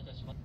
いたします。